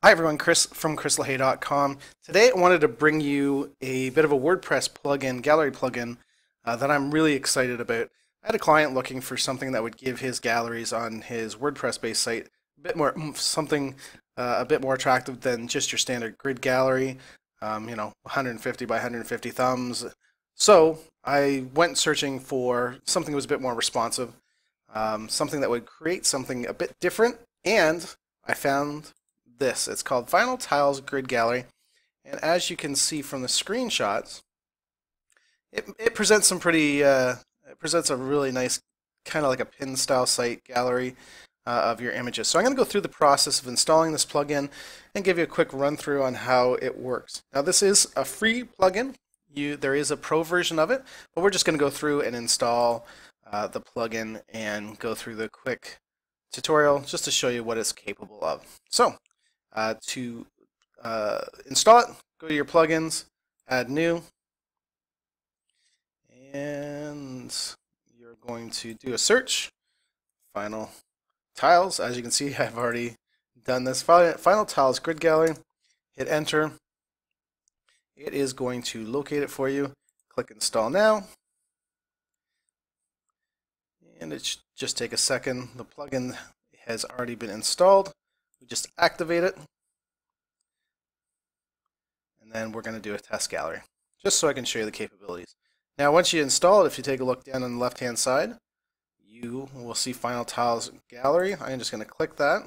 Hi everyone, Chris from chrislahay.com. Today I wanted to bring you a bit of a WordPress plugin, gallery plugin, uh, that I'm really excited about. I had a client looking for something that would give his galleries on his WordPress-based site a bit more, something uh, a bit more attractive than just your standard grid gallery, um, you know, 150 by 150 thumbs. So I went searching for something that was a bit more responsive, um, something that would create something a bit different, and I found this. It's called Final Tiles Grid Gallery. And as you can see from the screenshots, it, it presents some pretty, uh, it presents a really nice, kind of like a pin style site gallery uh, of your images. So I'm going to go through the process of installing this plugin and give you a quick run through on how it works. Now this is a free plugin. You, there is a pro version of it, but we're just going to go through and install uh, the plugin and go through the quick tutorial just to show you what it's capable of. So uh, to uh, install it, go to your plugins, add new, and you're going to do a search. Final tiles, as you can see, I've already done this. Final tiles grid gallery, hit enter. It is going to locate it for you. Click install now. And it should just take a second. The plugin has already been installed. We just activate it. And then we're going to do a test gallery, just so I can show you the capabilities. Now, once you install it, if you take a look down on the left-hand side, you will see Final Tiles Gallery. I'm just going to click that.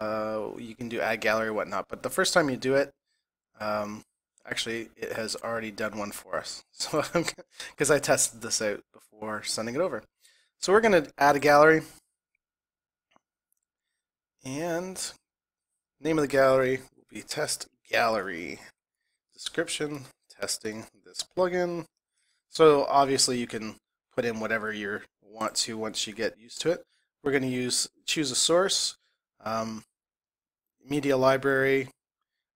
Uh, you can do add gallery whatnot, but the first time you do it, um, actually, it has already done one for us. So, because I tested this out before sending it over. So we're going to add a gallery. And name of the gallery will be test gallery. Description, testing this plugin. So obviously you can put in whatever you want to once you get used to it. We're going to use choose a source, um, media library,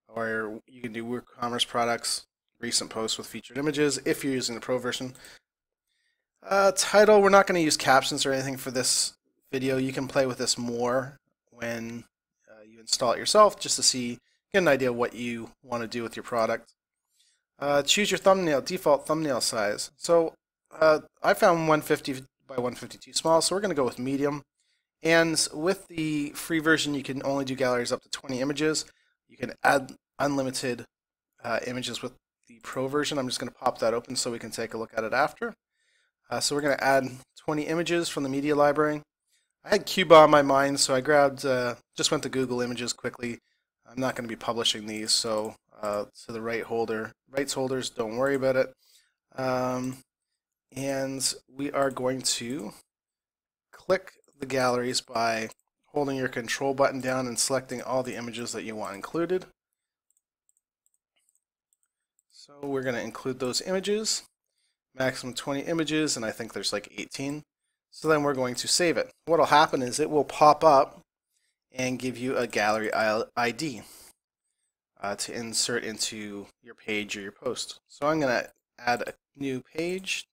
or you can do WooCommerce products, recent posts with featured images if you're using the pro version. Uh, title, we're not going to use captions or anything for this video. You can play with this more when uh, you install it yourself just to see, get an idea what you want to do with your product. Uh, choose your thumbnail, default thumbnail size. So uh, I found 150 by 150 too small, so we're going to go with medium. And with the free version, you can only do galleries up to 20 images. You can add unlimited uh, images with the pro version. I'm just going to pop that open so we can take a look at it after. Uh, so we're going to add 20 images from the media library. I had Cuba on my mind, so I grabbed, uh, just went to Google Images quickly. I'm not going to be publishing these, so uh, to the right holder, rights holders, don't worry about it. Um, and we are going to click the galleries by holding your control button down and selecting all the images that you want included. So we're going to include those images, maximum 20 images, and I think there's like 18. So then we're going to save it. What will happen is it will pop up and give you a gallery ID uh, to insert into your page or your post. So I'm going to add a new page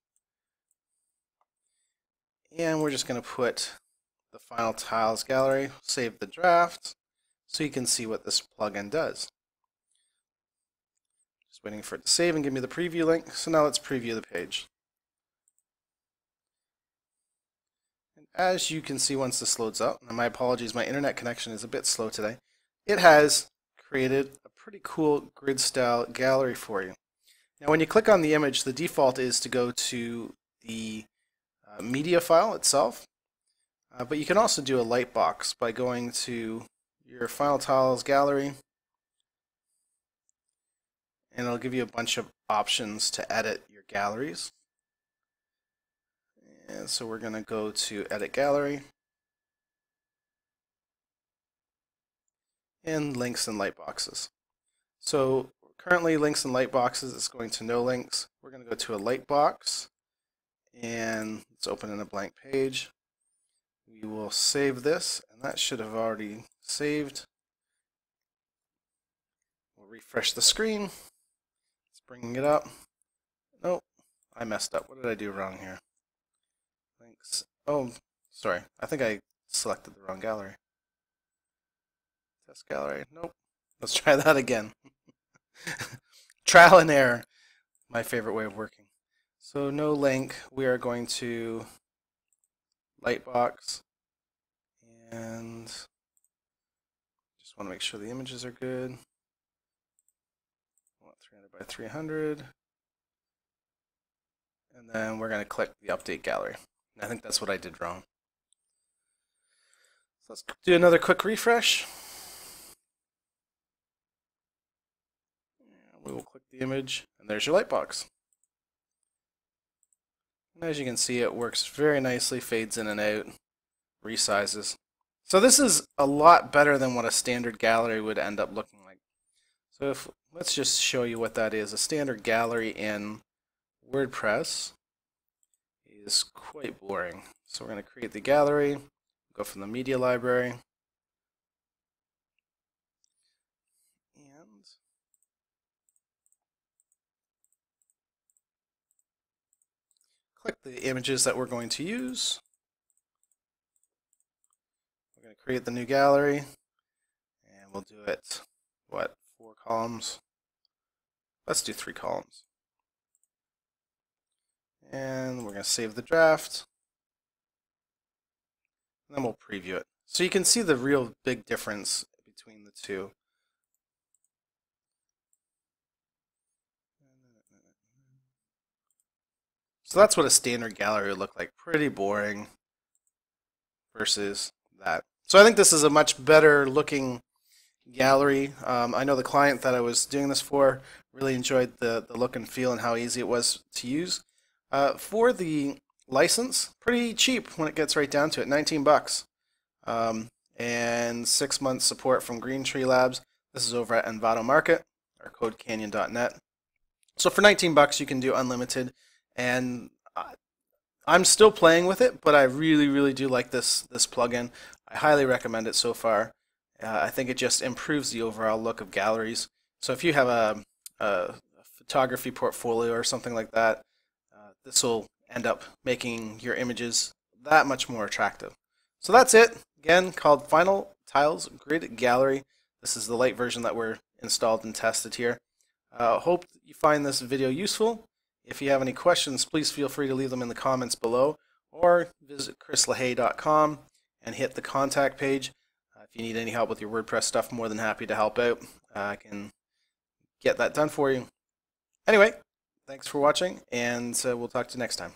and we're just going to put the final tiles gallery, save the draft so you can see what this plugin does. Just waiting for it to save and give me the preview link. So now let's preview the page. As you can see once this loads up, and my apologies, my internet connection is a bit slow today, it has created a pretty cool grid style gallery for you. Now when you click on the image, the default is to go to the uh, media file itself, uh, but you can also do a lightbox by going to your Final Tiles gallery, and it'll give you a bunch of options to edit your galleries. And so we're going to go to Edit Gallery. And links and lightboxes. So currently links and lightboxes is going to no links. We're going to go to a lightbox and let's open in a blank page. We will save this and that should have already saved. We'll refresh the screen. It's bringing it up. Nope, I messed up. What did I do wrong here? Oh, sorry. I think I selected the wrong gallery. Test gallery. Nope. Let's try that again. Trial and error. My favorite way of working. So no link. We are going to Lightbox and just want to make sure the images are good. 300 by 300. And then we're going to click the update gallery. I think that's what I did wrong. So let's do another quick refresh. We will click the image, and there's your lightbox. And as you can see, it works very nicely, fades in and out, resizes. So this is a lot better than what a standard gallery would end up looking like. So if let's just show you what that is. A standard gallery in WordPress is quite boring. So we're going to create the gallery, go from the media library, and click the images that we're going to use. We're going to create the new gallery, and we'll do it, what, four columns? Let's do three columns. And we're going to save the draft. And then we'll preview it. So you can see the real big difference between the two. So that's what a standard gallery would look like. Pretty boring versus that. So I think this is a much better looking gallery. Um, I know the client that I was doing this for really enjoyed the, the look and feel and how easy it was to use. Uh, for the license, pretty cheap when it gets right down to it, 19 bucks. Um, and six months support from Green Tree Labs. This is over at Envato Market or CodeCanyon.net. So for 19 bucks, you can do unlimited, and I'm still playing with it, but I really, really do like this this plugin. I highly recommend it so far. Uh, I think it just improves the overall look of galleries. So if you have a, a photography portfolio or something like that, this will end up making your images that much more attractive. So that's it. Again, called Final Tiles Grid Gallery. This is the light version that we're installed and tested here. Uh, hope you find this video useful. If you have any questions, please feel free to leave them in the comments below or visit chrislahay.com and hit the contact page. Uh, if you need any help with your WordPress stuff, more than happy to help out. Uh, I can get that done for you. Anyway, thanks for watching, and uh, we'll talk to you next time.